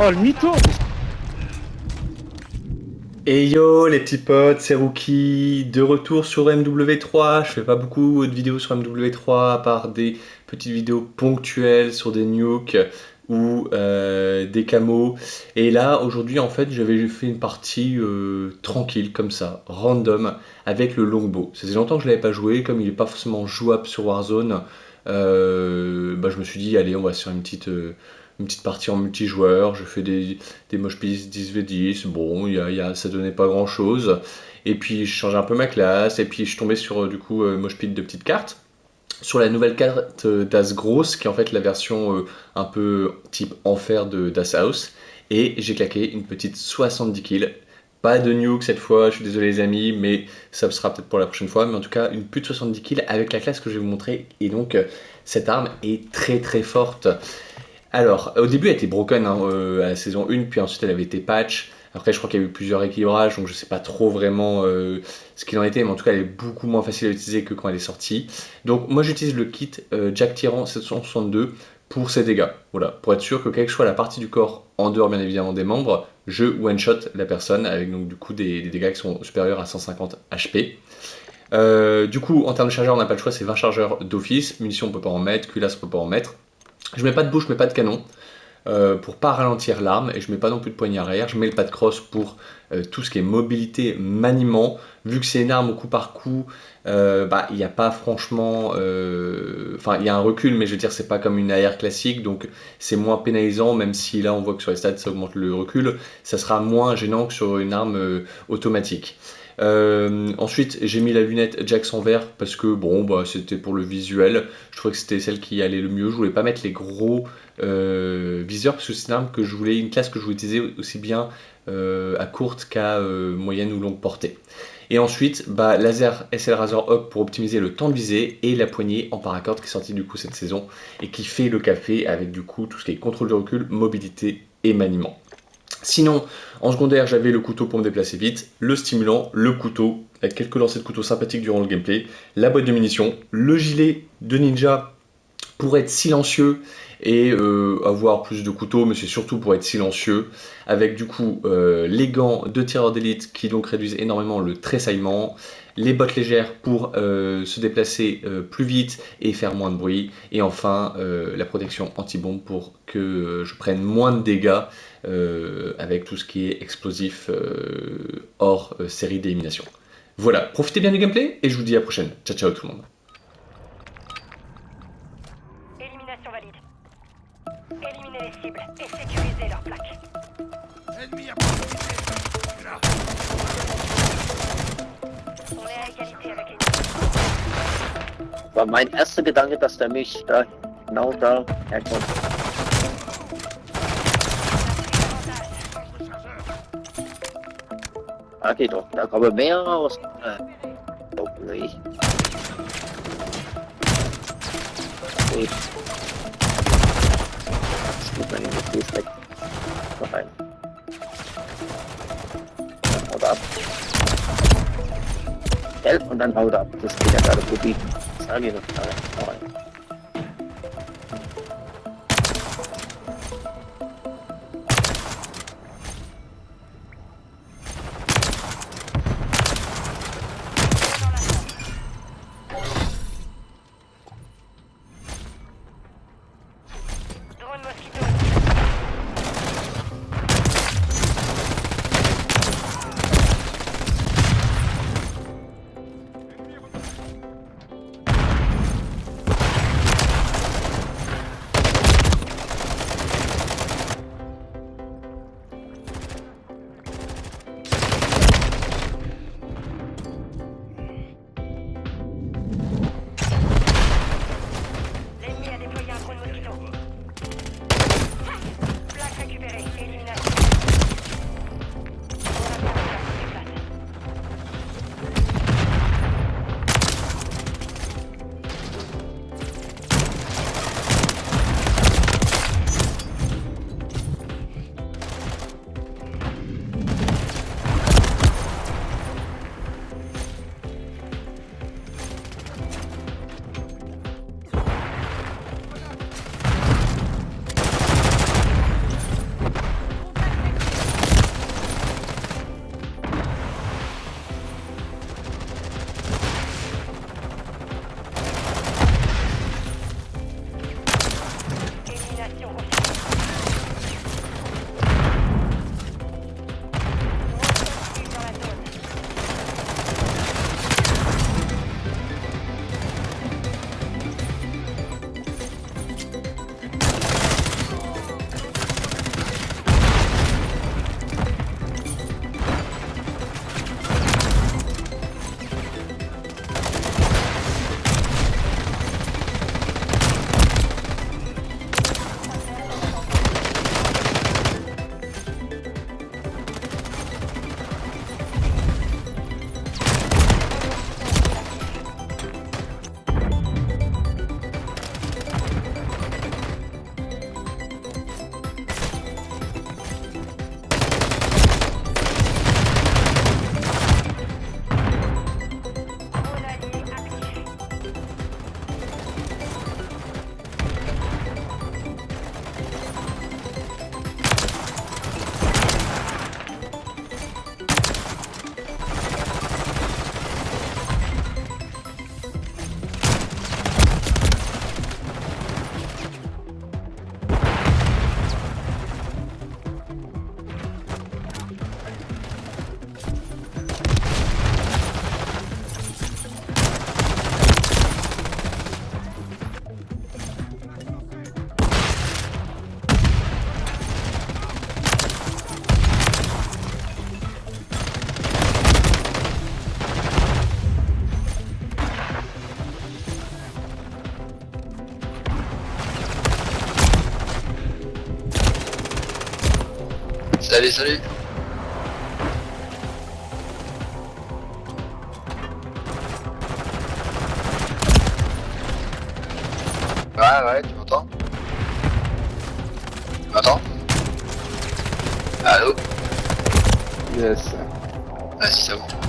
Oh, le mytho Et yo les petits potes, c'est Rookie, de retour sur MW3. Je fais pas beaucoup de vidéos sur MW3 à part des petites vidéos ponctuelles sur des nukes ou euh, des camos. Et là aujourd'hui en fait j'avais fait une partie euh, tranquille comme ça, random, avec le longbow. Ça faisait longtemps que je l'avais pas joué, comme il est pas forcément jouable sur Warzone, euh, bah, je me suis dit allez on va se faire une petite... une petite partie en multijoueur, je fais des, des mosh pits 10v10, bon, y a, y a- ça donnait pas grand chose. Et puis je changeais un peu ma classe, et puis je tombais sur euh, du coup euh, mosh pit de petites cartes. Sur la nouvelle carte euh, d'As Gross, qui est en fait la version un peu type enfer de d'As House, et j'ai claqué une petite 70 kills. Pas de nuke cette fois, je suis désolé les amis, mais ça sera peut-être pour la prochaine fois. Mais en tout cas, une pute 70 kills avec la classe que je vais vous montrer. Et donc, cette arme est très très forte. Alors, au début, elle était broken hein, euh, à la saison 1, puis ensuite elle avait été patch. Après, je crois qu'il y a eu plusieurs équilibrages, donc je sais pas trop vraiment euh, ce qu'il en était, mais en tout cas, elle est beaucoup moins facile à utiliser que quand elle est sortie. Donc, moi, j'utilise le kit euh, Jack Tyran 762 pour ses dégâts. Voilà, pour être sûr que quelle que soit la partie du corps, en dehors bien évidemment des membres, je one-shot la personne avec donc du coup des, dégâts qui sont supérieurs à 150 HP. Du coup, en termes de chargeur, on n'a pas le choix, c'est 20 chargeurs d'office. Munitions, on peut pas en mettre. Culasse, on peut pas en mettre. Je mets pas de bouche, je mets pas de canon euh, pour pas ralentir l'arme et je mets pas non plus de poignée arrière. Je mets le pas de crosse pour euh, tout ce qui est mobilité, maniement. Vu que c'est une arme au coup par coup, euh, bah il n'y a pas franchement, euh, enfin il y a un recul, mais je veux dire c'est pas comme une AR classique, donc c'est moins pénalisant. Même si là on voit que sur les stats ça augmente le recul, ça sera moins gênant que sur une arme automatique. Euh, ensuite, j'ai mis la lunette Jack sans verre parce que bon, bah, c'était pour le visuel. Je trouvais que c'était celle qui allait le mieux. Je voulais pas mettre les gros euh, viseurs parce que c'est une arme que je voulais, une classe que je voulais utiliser aussi bien euh, à courte qu'à moyenne ou longue portée. Et ensuite, bah, laser SL Razor Up pour optimiser le temps de visée et la poignée en paracorde qui est sortie du coup cette saison et qui fait le café avec du coup tout ce qui est contrôle de recul, mobilité et maniement. Sinon, en secondaire, j'avais le couteau pour me déplacer vite, le stimulant, le couteau, avec quelques lancers de couteau sympathiques durant le gameplay, la boîte de munitions, le gilet de ninja pour être silencieux et euh, avoir plus de couteaux, mais c'est surtout pour être silencieux, avec du coup euh, les gants de tireur d'élite qui donc réduisent énormément le tressaillement, les bottes légères pour euh, se déplacer plus vite et faire moins de bruit, et enfin la protection anti-bombe pour que je prenne moins de dégâts avec tout ce qui est explosif hors série d'élimination. Voilà, profitez bien du gameplay et je vous dis à la prochaine. Ciao ciao tout le monde. Cibles et sécurisez leurs plaques. Ennemi à proximité. Là. On est à égalité avec l'ennemi. War mein erster Gedanke, dass der mich da genau da herkommt. Ah, geht doch. Da kommen mehr raus. Äh, hoffentlich. Geht mit meinem USB-Stack rein. Dann haut er ab. L und dann haut er ab. Das geht ja gerade probieren. Sag ich doch. Rein. Ah, Allez, salut Ouais, ouais, tu m'entends Tu m'entends Allô Yes. Ah, si, c'est bon.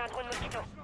on un drone.